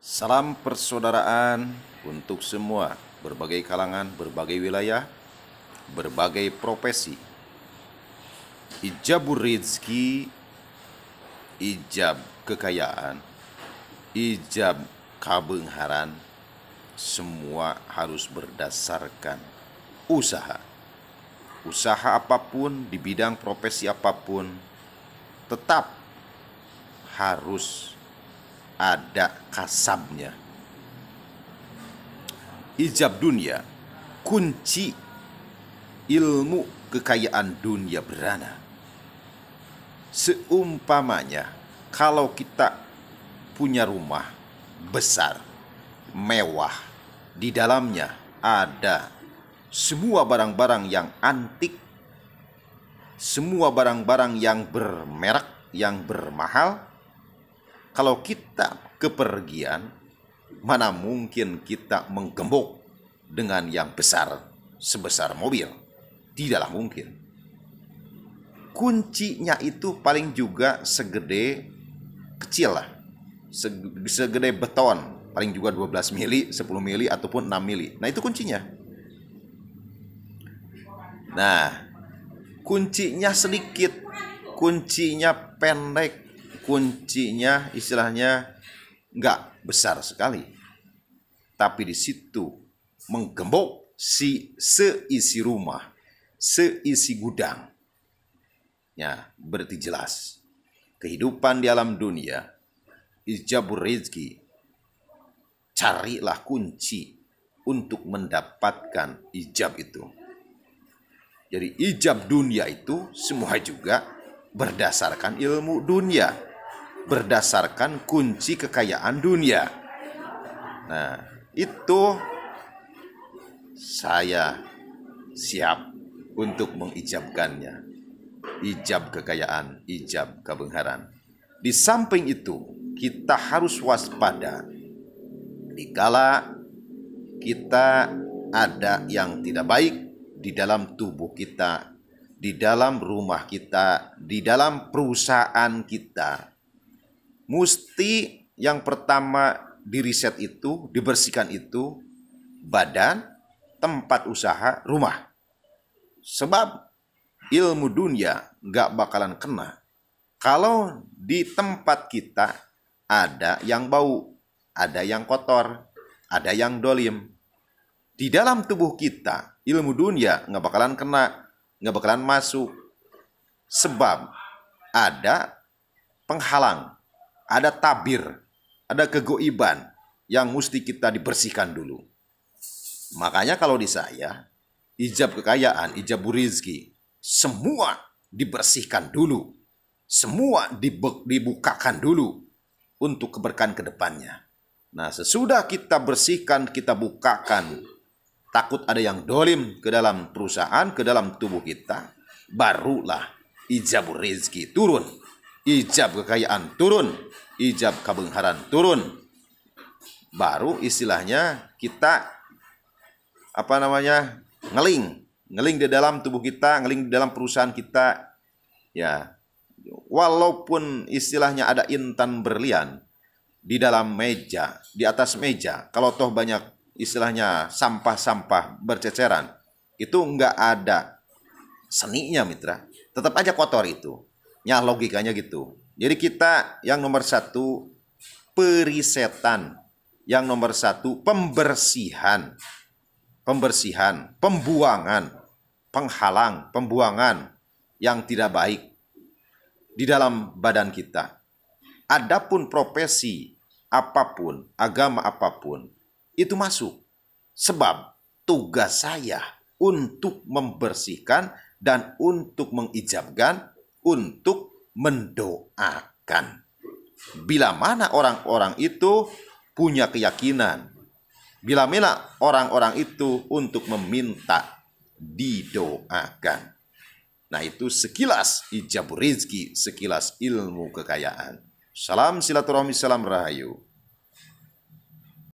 Salam persaudaraan untuk semua, berbagai kalangan, berbagai wilayah, berbagai profesi. Ijabur rizki, ijab kekayaan, ijab kabengharan, semua harus berdasarkan usaha. Usaha apa pun, di bidang profesi apa pun, tetap harus ada kasabnya. Ijab dunia, kunci ilmu kekayaan dunia berana. Seumpamanya, kalau kita punya rumah besar, mewah, di dalamnya ada semua barang-barang yang antik, semua barang-barang yang bermerek, yang bermahal, kalau kita kepergian, mana mungkin kita menggembok dengan yang besar sebesar mobil? Tidaklah mungkin. Kuncinya itu paling juga segede kecil lah. Segede beton, paling juga 12 mili, 10 mili ataupun 6 mili. Nah, itu kuncinya. Nah, kuncinya sedikit, kuncinya pendek, kuncinya istilahnya nggak besar sekali. Tapi di situ menggembok si seisi rumah, seisi gudang. Ya, berarti jelas. Kehidupan di alam dunia, ijabur rezeki, carilah kunci untuk mendapatkan ijab itu. Jadi ijab dunia itu semua juga berdasarkan ilmu dunia berdasarkan kunci kekayaan dunia. Nah, itu saya siap untuk mengijabkannya. Ijab kekayaan, ijab kebenaran. Di samping itu, kita harus waspada dikala kita ada yang tidak baik di dalam tubuh kita, di dalam rumah kita, di dalam perusahaan kita, Mesti yang pertama diriset itu, dibersihkan itu badan, tempat usaha, rumah. Sebab ilmu dunia gak bakalan kena. Kalau di tempat kita ada yang bau, ada yang kotor, ada yang dolim. Di dalam tubuh kita, ilmu dunia gak bakalan kena, gak bakalan masuk. Sebab ada penghalang ada tabir, ada kegoiban yang mesti kita dibersihkan dulu. Makanya kalau di saya, ijab kekayaan, ijab rizki, semua dibersihkan dulu. Semua dibukakan dulu untuk keberkahan ke depannya. Nah sesudah kita bersihkan, kita bukakan, takut ada yang dolim ke dalam perusahaan, ke dalam tubuh kita, barulah ijab rizki turun ijab kekayaan turun, ijab kabengharan turun. Baru istilahnya kita apa namanya? ngeling, ngeling di dalam tubuh kita, ngeling di dalam perusahaan kita. Ya. Walaupun istilahnya ada intan berlian di dalam meja, di atas meja, kalau toh banyak istilahnya sampah-sampah berceceran, itu enggak ada seninya mitra. Tetap aja kotor itu. Ya logikanya gitu. Jadi kita yang nomor satu perisetan. Yang nomor satu pembersihan. Pembersihan, pembuangan, penghalang, pembuangan yang tidak baik di dalam badan kita. Adapun profesi apa pun, agama apa pun, itu masuk. Sebab tugas saya untuk membersihkan dan untuk mengijabkan untuk mendoakan. Bila mana orang-orang itu punya keyakinan, bila mana orang-orang itu untuk meminta didoakan. Nah itu sekilas ijab rizki, sekilas ilmu kekayaan. Salam silaturahmi, salam rahayu.